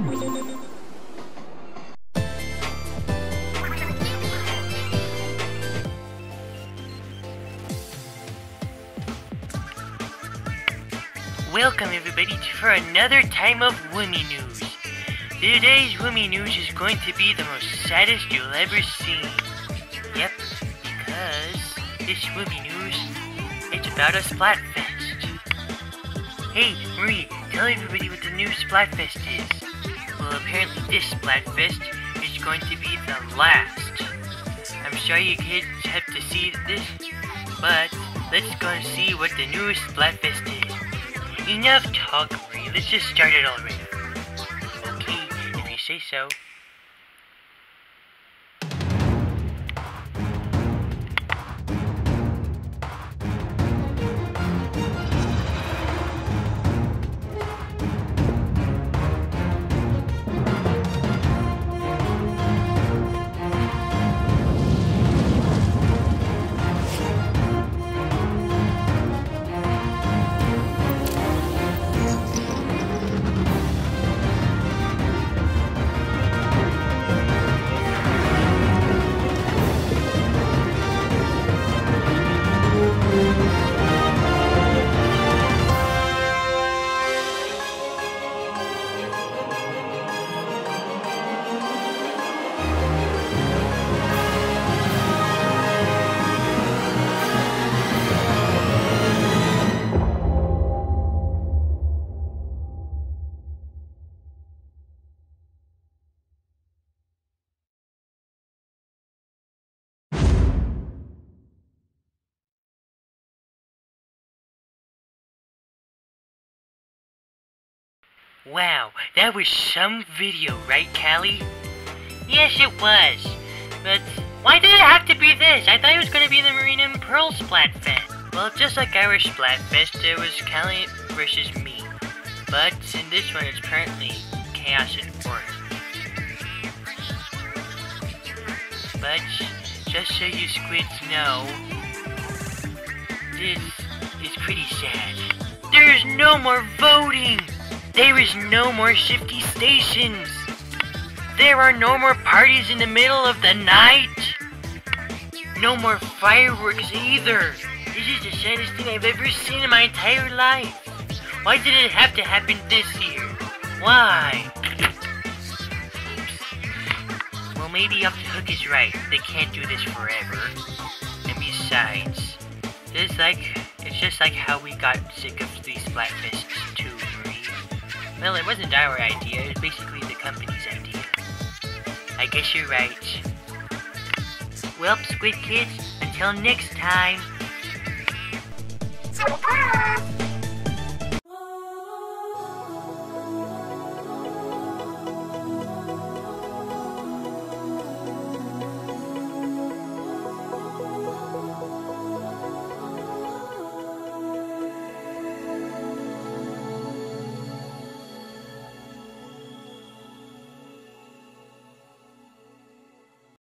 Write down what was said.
Welcome everybody for another time of Woomy News. Today's Woomy News is going to be the most saddest you'll ever see. Yep, because this Woomy News, it's about a Splatfest. Hey, Marie, tell everybody what the new Splatfest is. Well, apparently this Splatfest is going to be the last. I'm sorry you kids have to see this, but let's go and see what the new Splatfest is. Enough talk, Marie. Let's just start it already. Okay, if you say so. Wow, that was some video, right, Callie? Yes, it was. But why did it have to be this? I thought it was going to be the Marina and Pearl Splatfest. Well, just like our Splatfest, it was Callie versus me. But in this one, it's apparently Chaos and Order. But just so you squids know, this is pretty sad. There's no more voting! There is no more shifty stations! There are no more parties in the middle of the night! No more fireworks either! This is the saddest thing I've ever seen in my entire life! Why did it have to happen this year? Why? Well, maybe Off the Hook is right. They can't do this forever. And besides, it's like it's just like how we got sick of these too, Marie. Well, it wasn't our idea. It was basically the company's idea. I guess you're right. Well, Squid Kids, until next time. Surprise!